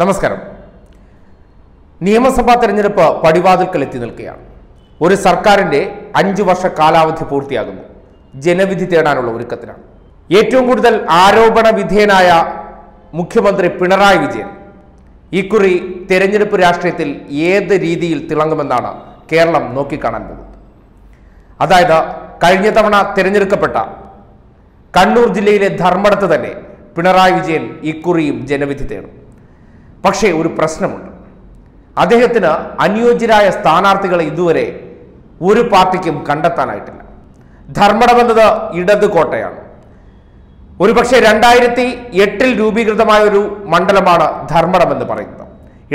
നമസ്കാരം. നിയമസഭാ തെരഞ്ഞെടുപ്പ് പടിവാതിൽക്കൽ എത്തി നിൽക്കുകയാണ്. ഒരു സർക്കാരിന്റെ അഞ്ചു വർഷ കാലാവധി പൂർത്തിയാകുന്നു. ജനവിധി തേടാനുള്ള ഒരുക്കത്തിലാണ് ഏറ്റവും കൂടുതൽ ആരോപണ വിധേയനായ മുഖ്യമന്ത്രി പിണറായി വിജയൻ ഇക്കുറി തെരഞ്ഞെടുപ്പ് രാഷ്ട്രീയത്തിൽ ഏത് രീതിയിൽ തിളങ്ങുമെന്നാണ് കേരളം നോക്കിക്കാണാൻ പോകുന്നത്. അതായത് കഴിഞ്ഞ തവണ തിരഞ്ഞെടുക്കപ്പെട്ട കണ്ണൂർ ജില്ലയിലെ ധർമ്മടത്ത് തന്നെ പിണറായി വിജയൻ ഇക്കുറിയും ജനവിധി തേടും. പക്ഷേ ഒരു പ്രശ്നമുണ്ട്. അദ്ദേഹത്തിന് അനുയോജ്യരായ സ്ഥാനാർത്ഥികളെ ഇതുവരെ ഒരു പാർട്ടിക്കും കണ്ടെത്താനായിട്ടില്ല. ധർമ്മടം എന്നത് ഇടത് കോട്ടയാണ്. ഒരുപക്ഷെ രണ്ടായിരത്തി എട്ടിൽ രൂപീകൃതമായ ഒരു മണ്ഡലമാണ് ധർമ്മടം എന്ന് പറയുന്നത്.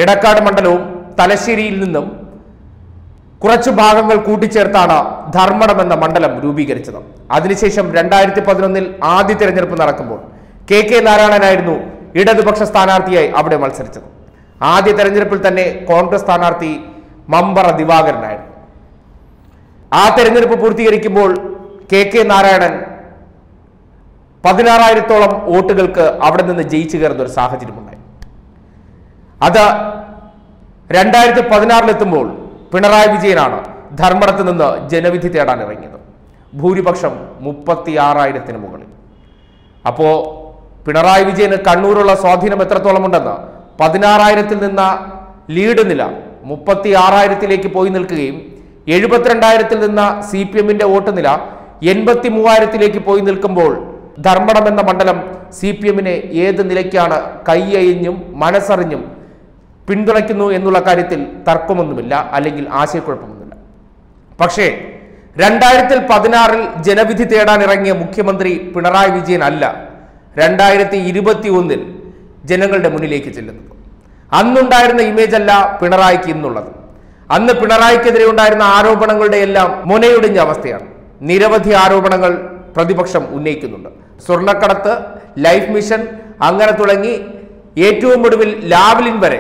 ഇടക്കാട് മണ്ഡലവും തലശ്ശേരിയിൽ നിന്നും കുറച്ച് ഭാഗങ്ങൾ കൂട്ടിച്ചേർത്താണ് ധർമ്മടം എന്ന മണ്ഡലം രൂപീകരിച്ചത്. അതിനുശേഷം രണ്ടായിരത്തി പതിനൊന്നിൽ ആദ്യ തിരഞ്ഞെടുപ്പ് നടക്കുമ്പോൾ കെ കെ നാരായണനായിരുന്നു ഇടതുപക്ഷ സ്ഥാനാർത്ഥിയായി അവിടെ മത്സരിച്ചത്. ആദ്യ തെരഞ്ഞെടുപ്പിൽ തന്നെ കോൺഗ്രസ് സ്ഥാനാർത്ഥി മമ്പറ ദിവാകരനായിരുന്നു. ആ തെരഞ്ഞെടുപ്പ് പൂർത്തീകരിക്കുമ്പോൾ കെ കെ നാരായണൻ പതിനാറായിരത്തോളം വോട്ടുകൾക്ക് അവിടെ നിന്ന് ജയിച്ചു കയറുന്ന ഒരു സാഹചര്യമുണ്ടായി അത് രണ്ടായിരത്തി പതിനാറിലെത്തുമ്പോൾ പിണറായി വിജയനാണ് ധർമ്മടത്ത് നിന്ന് ജനവിധി തേടാൻ ഇറങ്ങിയത്. ഭൂരിപക്ഷം മുപ്പത്തി ആറായിരത്തിന് മുകളിൽ. അപ്പോ പിണറായി വിജയന് കണ്ണൂരുള്ള സ്വാധീനം എത്രത്തോളം ഉണ്ടെന്ന് പതിനാറായിരത്തിൽ നിന്ന ലീഡ് നില മുപ്പത്തി ആറായിരത്തിലേക്ക് പോയി നിൽക്കുകയും എഴുപത്തിരണ്ടായിരത്തിൽ നിന്ന സി പി എമ്മിന്റെ വോട്ട് നില എൺപത്തി മൂവായിരത്തിലേക്ക് പോയി നിൽക്കുമ്പോൾ ധർമ്മടം എന്ന മണ്ഡലം സി പി എമ്മിനെ ഏത് നിലയ്ക്കാണ് കൈയഴിഞ്ഞും മനസ്സറിഞ്ഞും പിന്തുണയ്ക്കുന്നു എന്നുള്ള കാര്യത്തിൽ തർക്കമൊന്നുമില്ല അല്ലെങ്കിൽ ആശയക്കുഴപ്പമൊന്നുമില്ല. പക്ഷേ രണ്ടായിരത്തിൽ പതിനാറിൽ ജനവിധി തേടാനിറങ്ങിയ മുഖ്യമന്ത്രി പിണറായി വിജയൻ അല്ല. രണ്ടായിരത്തി ഇരുപത്തി ഒന്നിൽ ജനങ്ങളുടെ മുന്നിലേക്ക് ചെല്ലുന്നത്. അന്നുണ്ടായിരുന്ന ഇമേജ് അല്ല പിണറായിക്ക് ഇന്നുള്ളത്. അന്ന് പിണറായിക്കെതിരെ ഉണ്ടായിരുന്ന ആരോപണങ്ങളുടെ എല്ലാം മുനയൊടിഞ്ഞ അവസ്ഥയാണ്. നിരവധി ആരോപണങ്ങൾ പ്രതിപക്ഷം ഉന്നയിക്കുന്നുണ്ട്. സ്വർണക്കടത്ത് ലൈഫ് മിഷൻ അങ്ങനെ തുടങ്ങി ഏറ്റവും ഒടുവിൽ ലാവ്ലിൻ വരെ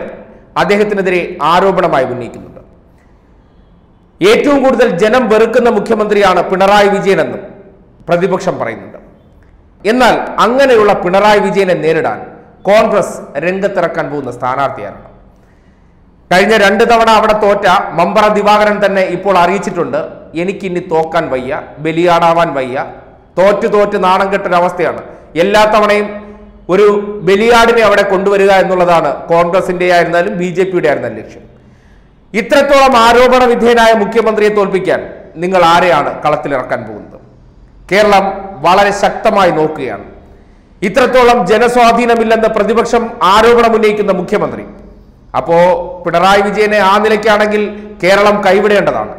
അദ്ദേഹത്തിനെതിരെ ആരോപണമായി ഉന്നയിക്കുന്നുണ്ട്. ഏറ്റവും കൂടുതൽ ജനം വെറുക്കുന്ന മുഖ്യമന്ത്രിയാണ് പിണറായി വിജയനെന്നും പ്രതിപക്ഷം പറയുന്നുണ്ട്. എന്നാൽ അങ്ങനെയുള്ള പിണറായി വിജയനെ നേരിടാൻ കോൺഗ്രസ് രംഗത്തിറക്കാൻ പോകുന്ന സ്ഥാനാർത്ഥിയാണ്. കഴിഞ്ഞ രണ്ട് തവണ അവിടെ തോറ്റ മമ്പറ ദിവാകരൻ തന്നെ ഇപ്പോൾ അറിയിച്ചിട്ടുണ്ട് എനിക്കിനി തോക്കാൻ വയ്യ ബലിയാടാവാൻ വയ്യ. തോറ്റു തോറ്റ് നാണം കെട്ടൊരവസ്ഥയാണ് എല്ലാ തവണയും ഒരു ബലിയാടിനെ അവിടെ കൊണ്ടുവരിക എന്നുള്ളതാണ് കോൺഗ്രസിന്റെ ആയിരുന്നാലും ബി ജെ പിയുടെ ആയിരുന്നാലും ലക്ഷ്യം. ഇത്രത്തോളം ആരോപണ വിധേയനായ മുഖ്യമന്ത്രിയെ തോൽപ്പിക്കാൻ നിങ്ങൾ ആരെയാണ് കളത്തിലിറക്കാൻ പോകുന്നത്? കേരളം വളരെ ശക്തമായി നോക്കുകയാണ്. ഇത്രത്തോളം ജനസ്വാധീനമില്ലെന്ന് പ്രതിപക്ഷം ആരോപണം ഉന്നയിക്കുന്ന മുഖ്യമന്ത്രി. അപ്പോ പിണറായി വിജയനെ ആ നിലയ്ക്കാണെങ്കിൽ കേരളം കൈവിടേണ്ടതാണ്.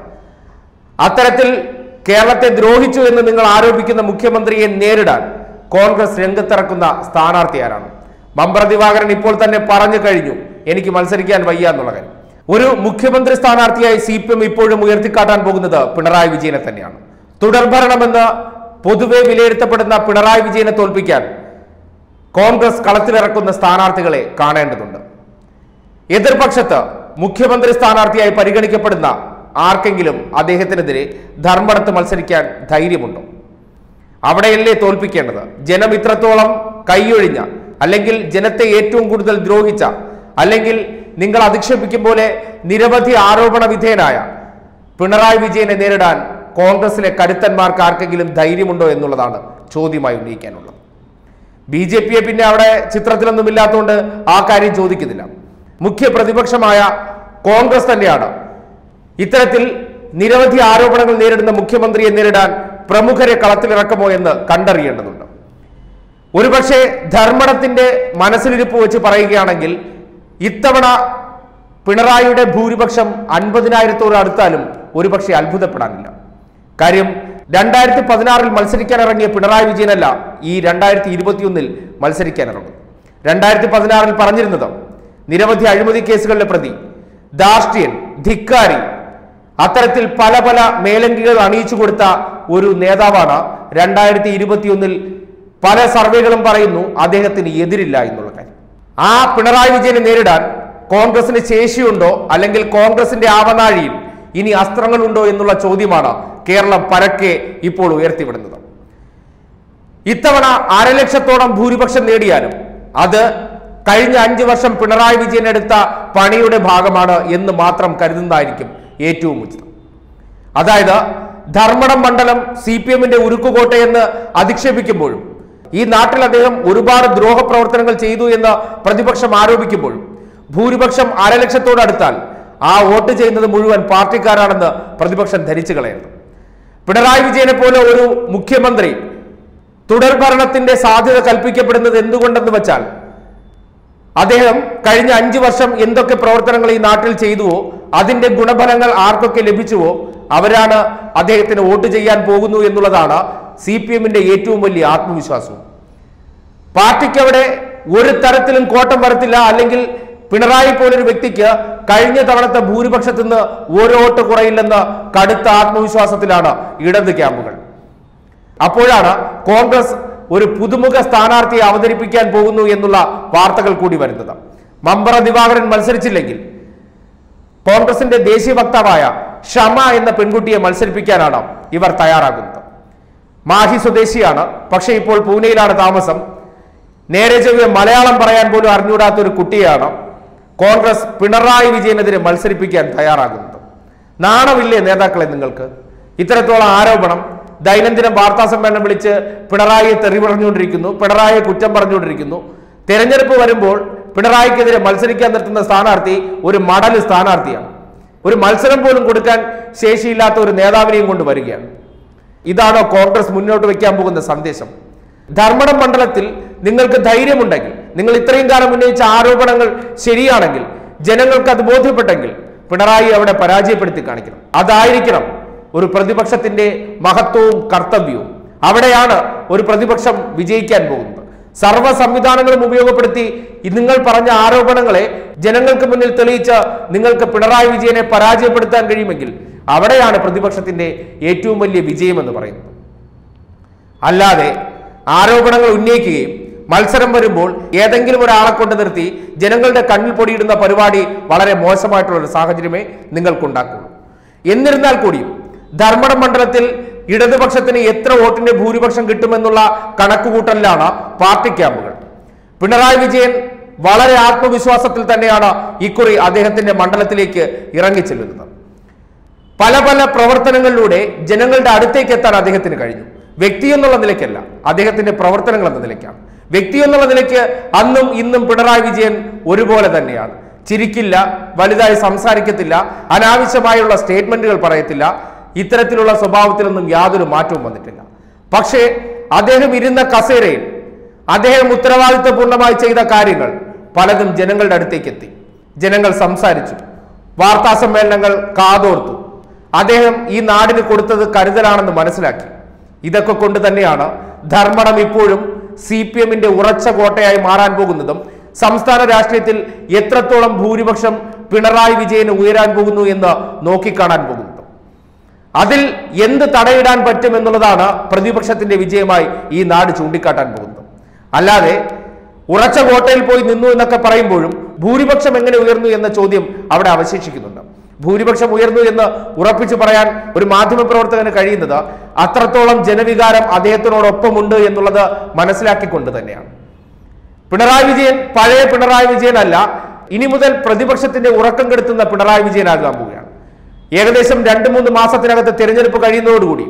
അത്തരത്തിൽ കേരളത്തെ ദ്രോഹിച്ചു എന്ന് നിങ്ങൾ ആരോപിക്കുന്ന മുഖ്യമന്ത്രിയെ നേരിടാൻ കോൺഗ്രസ് രംഗത്തിറക്കുന്ന സ്ഥാനാർത്ഥി ആരാണ് മമ്പ്ര ദിവാകരൻ ഇപ്പോൾ തന്നെ പറഞ്ഞു കഴിഞ്ഞു എനിക്ക് മത്സരിക്കാൻ വയ്യ എന്നുള്ള ഒരു മുഖ്യമന്ത്രി സ്ഥാനാർത്ഥിയായി സി പി എം ഇപ്പോഴും ഉയർത്തിക്കാട്ടാൻ പോകുന്നത് പിണറായി വിജയനെ തന്നെയാണ്. തുടർഭരണമെന്ന് പൊതുവെ വിലയിരുത്തപ്പെടുന്ന പിണറായി വിജയനെ തോൽപ്പിക്കാൻ കോൺഗ്രസ് കളത്തിലിറക്കുന്ന സ്ഥാനാർത്ഥികളെ കാണേണ്ടതുണ്ട്. എതിർപക്ഷത്ത് മുഖ്യമന്ത്രി സ്ഥാനാർത്ഥിയായി പരിഗണിക്കപ്പെടുന്ന ആർക്കെങ്കിലും അദ്ദേഹത്തിനെതിരെ ധർമ്മടത്ത് മത്സരിക്കാൻ ധൈര്യമുണ്ടോ? അവിടെയല്ലേ തോൽപ്പിക്കേണ്ടത്? ജനം ഇത്രത്തോളം കൈയൊഴിഞ്ഞ അല്ലെങ്കിൽ ജനത്തെ ഏറ്റവും കൂടുതൽ ദ്രോഹിച്ച അല്ലെങ്കിൽ നിങ്ങൾ അധിക്ഷേപിക്കും പോലെ നിരവധി ആരോപണ വിധേയനായ പിണറായി വിജയനെ നേരിടാൻ കോൺഗ്രസിലെ കരുത്തന്മാർക്ക് ആർക്കെങ്കിലും ധൈര്യമുണ്ടോ എന്നുള്ളതാണ് ചോദ്യമായി ഉന്നയിക്കാനുള്ളത്. ബി ജെ പിയെ പിന്നെ അവിടെ ചിത്രത്തിലൊന്നും ഇല്ലാത്തതുകൊണ്ട് ആ കാര്യം ചോദിക്കുന്നില്ല. മുഖ്യ പ്രതിപക്ഷമായ കോൺഗ്രസ് തന്നെയാണ് ഇത്തരത്തിൽ നിരവധി ആരോപണങ്ങൾ നേരിടുന്ന മുഖ്യമന്ത്രിയെ നേരിടാൻ പ്രമുഖരെ കളത്തിലിറക്കുമോ എന്ന് കണ്ടറിയേണ്ടതുണ്ട്. ഒരുപക്ഷെ ധർമ്മടത്തിന്റെ മനസ്സിലിരിപ്പ് വെച്ച് പറയുകയാണെങ്കിൽ ഇത്തവണ പിണറായിയുടെ ഭൂരിപക്ഷം അൻപതിനായിരത്തോട് അടുത്താലും ഒരുപക്ഷെ അത്ഭുതപ്പെടാനില്ല. കാര്യം രണ്ടായിരത്തി പതിനാറിൽ മത്സരിക്കാൻ ഇറങ്ങിയ പിണറായി വിജയനല്ല ഈ രണ്ടായിരത്തി ഇരുപത്തിയൊന്നിൽ മത്സരിക്കാൻ ഇറങ്ങും രണ്ടായിരത്തി പതിനാറിൽ പറഞ്ഞിരുന്നത് നിരവധി അഴിമതി കേസുകളിലെ പ്രതി ധാർഷ്ട്യൻ ധിക്കാരി അത്തരത്തിൽ പല പല മേലങ്കികൾ അണിയിച്ചു കൊടുത്ത ഒരു നേതാവാണ് രണ്ടായിരത്തി ഇരുപത്തിയൊന്നിൽ പല സർവേകളും പറയുന്നു അദ്ദേഹത്തിന് എതിരില്ല എന്നുള്ള കാര്യം. ആ പിണറായി വിജയനെ നേരിടാൻ കോൺഗ്രസിന് ശേഷിയുണ്ടോ അല്ലെങ്കിൽ കോൺഗ്രസിന്റെ ആവനാഴിയിൽ ഇനി അസ്ത്രങ്ങളുണ്ടോ എന്നുള്ള ചോദ്യമാണ് കേരളം പരക്കെ ഇപ്പോൾ ഉയർത്തിവിടുന്നത്. ഇത്തവണ അരലക്ഷത്തോളം ഭൂരിപക്ഷം നേടിയാലും അത് കഴിഞ്ഞ അഞ്ചു വർഷം പിണറായി വിജയൻ എടുത്ത പണിയുടെ ഭാഗമാണ് എന്ന് മാത്രം കരുതുന്നതായിരിക്കും ഏറ്റവും ഉചിതം. അതായത് ധർമ്മടം മണ്ഡലം സി പി എമ്മിന്റെ ഉരുക്കുകോട്ടയെന്ന് അധിക്ഷേപിക്കുമ്പോഴും ഈ നാട്ടിൽ അദ്ദേഹം ഒരുപാട് ദ്രോഹ പ്രവർത്തനങ്ങൾ ചെയ്തു എന്ന് പ്രതിപക്ഷം ആരോപിക്കുമ്പോഴും ഭൂരിപക്ഷം അരലക്ഷത്തോടടുത്താൽ ആ വോട്ട് ചെയ്യുന്നത് മുഴുവൻ പാർട്ടിക്കാരാണെന്ന് പ്രതിപക്ഷം ധരിച്ചു കളയുന്നു. പിണറായി വിജയനെ പോലെ ഒരു മുഖ്യമന്ത്രി തുടർ ഭരണത്തിന്റെ സാധ്യത കൽപ്പിക്കപ്പെടുന്നത് എന്തുകൊണ്ടെന്ന് വെച്ചാൽ അദ്ദേഹം കഴിഞ്ഞ അഞ്ചു വർഷം എന്തൊക്കെ പ്രവർത്തനങ്ങൾ ഈ നാട്ടിൽ ചെയ്തുവോ അതിന്റെ ഗുണഫലങ്ങൾ ആർക്കൊക്കെ ലഭിച്ചുവോ അവരാണ് അദ്ദേഹത്തിന് വോട്ട് ചെയ്യാൻ പോകുന്നു എന്നുള്ളതാണ് സി പി എമ്മിന്റെ ഏറ്റവും വലിയ ആത്മവിശ്വാസം. പാർട്ടിക്ക് അവിടെ ഒരു തരത്തിലും കോട്ടം വരത്തില്ല അല്ലെങ്കിൽ പിണറായി പോലൊരു വ്യക്തിക്ക് കഴിഞ്ഞ തവണത്തെ ഭൂരിപക്ഷത്തിൽ നിന്ന് ഒരു വോട്ട് കുറയില്ലെന്ന് കടുത്ത ആത്മവിശ്വാസത്തിലാണ് ഇടത് ക്യാമ്പുകൾ. അപ്പോഴാണ് കോൺഗ്രസ് ഒരു പുതുമുഖ സ്ഥാനാർത്ഥിയെ അവതരിപ്പിക്കാൻ പോകുന്നു എന്നുള്ള വാർത്തകൾ കൂടി വരുന്നത്. മമ്പറ ദിവാകരൻ മത്സരിച്ചില്ലെങ്കിൽ കോൺഗ്രസിന്റെ ദേശീയ വക്താവായ ഷമ എന്ന പെൺകുട്ടിയെ മത്സരിപ്പിക്കാനാണ് ഇവർ തയ്യാറാകുന്നത്. മാഹി സ്വദേശിയാണ്. പക്ഷേ ഇപ്പോൾ പൂനെയിലാണ് താമസം. നേരെ ചൊവ്വെ മലയാളം പറയാൻ പോലും അറിഞ്ഞൂടാത്ത ഒരു കുട്ടിയാണ് കോൺഗ്രസ് പിണറായി വിജയനെതിരെ മത്സരിപ്പിക്കാൻ തയ്യാറാകുന്നത്. നാണമില്ലേ നേതാക്കളെ നിങ്ങൾക്ക്? ഇത്തരത്തിലുള്ള ആരോപണം ദൈനംദിനം വാർത്താ സമ്മേളനം വിളിച്ച് പിണറായിയെ തെറി പറഞ്ഞുകൊണ്ടിരിക്കുന്നു പിണറായിയെ കുറ്റം പറഞ്ഞുകൊണ്ടിരിക്കുന്നു. തെരഞ്ഞെടുപ്പ് വരുമ്പോൾ പിണറായിക്കെതിരെ മത്സരിക്കാൻ നിർത്തുന്ന സ്ഥാനാർത്ഥി ഒരു മടൽ സ്ഥാനാർത്ഥിയാണ്. ഒരു മത്സരം പോലും കൊടുക്കാൻ ശേഷിയില്ലാത്ത ഒരു നേതാവിനെയും കൊണ്ട് വരികയാണ്. ഇതാണോ കോൺഗ്രസ് മുന്നോട്ട് വയ്ക്കാൻ പോകുന്ന സന്ദേശം? ധർമ്മടം മണ്ഡലത്തിൽ നിങ്ങൾക്ക് ധൈര്യമുണ്ടെങ്കിൽ നിങ്ങൾ ഇത്രയും കാലം ഉന്നയിച്ച ആരോപണങ്ങൾ ശരിയാണെങ്കിൽ ജനങ്ങൾക്ക് അത് ബോധ്യപ്പെട്ടെങ്കിൽ പിണറായി അവിടെ പരാജയപ്പെടുത്തി കാണിക്കണം. അതായിരിക്കണം ഒരു പ്രതിപക്ഷത്തിന്റെ മഹത്വവും കർത്തവ്യവും. അവിടെയാണ് ഒരു പ്രതിപക്ഷം വിജയിക്കാൻ പോകുന്നത്. സർവ സംവിധാനങ്ങളും ഉപയോഗപ്പെടുത്തി നിങ്ങൾ പറഞ്ഞ ആരോപണങ്ങളെ ജനങ്ങൾക്ക് മുന്നിൽ തെളിയിച്ച് നിങ്ങൾക്ക് പിണറായി വിജയനെ പരാജയപ്പെടുത്താൻ കഴിയുമെങ്കിൽ അവിടെയാണ് പ്രതിപക്ഷത്തിന്റെ ഏറ്റവും വലിയ വിജയം എന്ന് പറയുന്നത്. അല്ലാതെ ആരോപണങ്ങൾ ഉന്നയിക്കുകയും മത്സരം വരുമ്പോൾ ഏതെങ്കിലും ഒരാളെ കൊണ്ട് നിർത്തി ജനങ്ങളുടെ കണ്ണിൽ പൊടിയിടുന്ന പരിപാടി വളരെ മോശമായിട്ടുള്ള ഒരു സാഹചര്യമേ നിങ്ങൾക്കുണ്ടാക്കുള്ളൂ. എന്നിരുന്നാൽ കൂടിയും ധർമ്മടം മണ്ഡലത്തിൽ ഇടതുപക്ഷത്തിന് എത്ര വോട്ടിന്റെ ഭൂരിപക്ഷം കിട്ടുമെന്നുള്ള കണക്കുകൂട്ടലിലാണ് പാർട്ടി ക്യാമ്പുകൾ. പിണറായി വിജയൻ വളരെ ആത്മവിശ്വാസത്തിൽ തന്നെയാണ് ഇക്കുറി അദ്ദേഹത്തിന്റെ മണ്ഡലത്തിലേക്ക് ഇറങ്ങിച്ചെല്ലുന്നത്. പല പല പ്രവർത്തനങ്ങളിലൂടെ ജനങ്ങളുടെ അടുത്തേക്ക് എത്താൻ അദ്ദേഹത്തിന് കഴിഞ്ഞു. വ്യക്തി എന്നുള്ള നിലയ്ക്കല്ല അദ്ദേഹത്തിന്റെ പ്രവർത്തനങ്ങൾ എന്ന നിലയ്ക്കാണ്. വ്യക്തി എന്നുള്ള നിലയ്ക്ക് അന്നും ഇന്നും പിണറായി വിജയൻ ഒരുപോലെ തന്നെയാണ്. ചിരിക്കില്ല വലുതായി സംസാരിക്കത്തില്ല അനാവശ്യമായുള്ള സ്റ്റേറ്റ്മെന്റുകൾ പറയത്തില്ല ഇത്തരത്തിലുള്ള സ്വഭാവത്തിലൊന്നും യാതൊരു മാറ്റവും വന്നിട്ടില്ല. പക്ഷേ അദ്ദേഹം ഇരുന്ന കസേരയിൽ അദ്ദേഹം ഉത്തരവാദിത്വപൂർണമായി ചെയ്ത കാര്യങ്ങൾ പലതും ജനങ്ങളുടെ അടുത്തേക്ക് എത്തി. ജനങ്ങൾ സംസാരിച്ചു. വാർത്താ സമ്മേളനങ്ങൾ കാതോർത്തു. അദ്ദേഹം ഈ നാടിന് കൊടുത്തത് കരുതലാണെന്ന് മനസ്സിലാക്കി. ഇതൊക്കെ കൊണ്ട് തന്നെയാണ് ധർമ്മടം ഇപ്പോഴും സി പി എമ്മിന്റെ ഉറച്ച കോട്ടയായി മാറാൻ പോകുന്നതും സംസ്ഥാന രാഷ്ട്രീയത്തിൽ എത്രത്തോളം ഭൂരിപക്ഷം പിണറായി വിജയന് ഉയരാൻ പോകുന്നു എന്ന് നോക്കിക്കാണാൻ പോകുന്നത്. അതിൽ എന്ത് തടയിടാൻ പറ്റും എന്നുള്ളതാണ് പ്രതിപക്ഷത്തിന്റെ വിജയമായി ഈ നാട് ചൂണ്ടിക്കാട്ടാൻ പോകുന്നത്. അല്ലാതെ ഉറച്ച കോട്ടയിൽ പോയി നിന്നു എന്നൊക്കെ പറയുമ്പോഴും ഭൂരിപക്ഷം എങ്ങനെ ഉയർന്നു എന്ന ചോദ്യം അവിടെ അവശേഷിക്കുന്നുണ്ട്. ഭൂരിപക്ഷം ഉയർന്നു എന്ന് ഉറപ്പിച്ചു പറയാൻ ഒരു മാധ്യമ മാധ്യമപ്രവർത്തകന് കഴിയുന്നത് അത്രത്തോളം ജനവികാരം അദ്ദേഹത്തിനോടൊപ്പമുണ്ട് എന്നുള്ളത് മനസ്സിലാക്കിക്കൊണ്ട് തന്നെയാണ്. പിണറായി വിജയൻ പഴയ പിണറായി വിജയനല്ല ഇനി മുതൽ പ്രതിപക്ഷത്തിന്റെ ഉറക്കം കെടുത്തുന്ന പിണറായി വിജയനാകാൻ പോവുകയാണ്. ഏകദേശം രണ്ട് മൂന്ന് മാസത്തിനകത്ത് തിരഞ്ഞെടുപ്പ് കഴിയുന്നതോടുകൂടി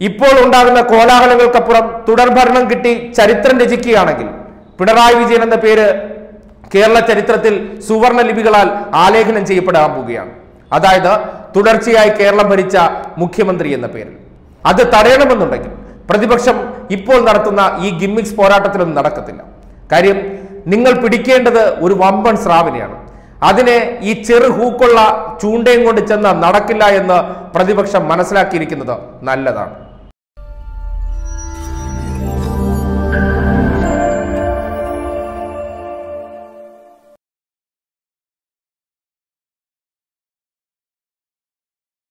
ഇപ്പോൾ ഉണ്ടാകുന്ന കോലാഹലങ്ങൾക്കപ്പുറം തുടർഭരണം കിട്ടി ചരിത്രം രചിക്കുകയാണെങ്കിൽ പിണറായി വിജയൻ എന്ന പേര് കേരള ചരിത്രത്തിൽ സുവർണ ലിപികളാൽ ആലേഖനം ചെയ്യപ്പെടാൻ പോവുകയാണ്. അതായത് തുടർച്ചയായി കേരളം ഭരിച്ച മുഖ്യമന്ത്രി എന്ന പേരിൽ. അത് തടയണമെന്നുണ്ടെങ്കിൽ പ്രതിപക്ഷം ഇപ്പോൾ നടത്തുന്ന ഈ ഗിമ്മിക്സ് പോരാട്ടത്തിലൊന്നും നടക്കത്തില്ല. കാര്യം നിങ്ങൾ പിടിക്കേണ്ടത് ഒരു വമ്പൻ സ്രാവിനെയാണ്. അതിനെ ഈ ചെറു ഹൂക്കുള്ള ചൂണ്ടയും കൊണ്ട് ചെന്ന് നടക്കില്ല എന്ന് പ്രതിപക്ഷം മനസ്സിലാക്കിയിരിക്കുന്നത് നല്ലതാണ്.